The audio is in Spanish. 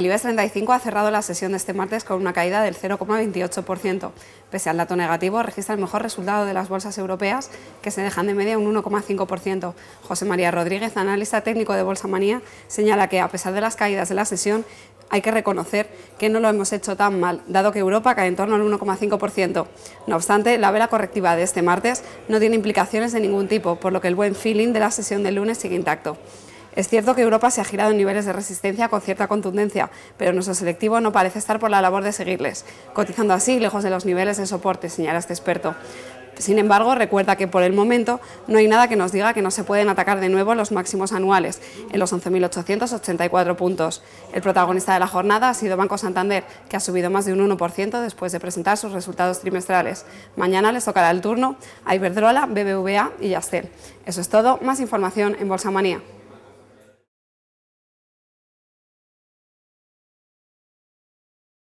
El IBEX 35 ha cerrado la sesión de este martes con una caída del 0,28%. Pese al dato negativo, registra el mejor resultado de las bolsas europeas, que se dejan de media un 1,5%. José María Rodríguez, analista técnico de Bolsa Manía, señala que, a pesar de las caídas de la sesión, hay que reconocer que no lo hemos hecho tan mal, dado que Europa cae en torno al 1,5%. No obstante, la vela correctiva de este martes no tiene implicaciones de ningún tipo, por lo que el buen feeling de la sesión del lunes sigue intacto. Es cierto que Europa se ha girado en niveles de resistencia con cierta contundencia, pero nuestro selectivo no parece estar por la labor de seguirles, cotizando así lejos de los niveles de soporte, señala este experto. Sin embargo, recuerda que por el momento no hay nada que nos diga que no se pueden atacar de nuevo los máximos anuales, en los 11.884 puntos. El protagonista de la jornada ha sido Banco Santander, que ha subido más de un 1% después de presentar sus resultados trimestrales. Mañana les tocará el turno a Iberdrola, BBVA y Yastel. Eso es todo, más información en Bolsa Manía.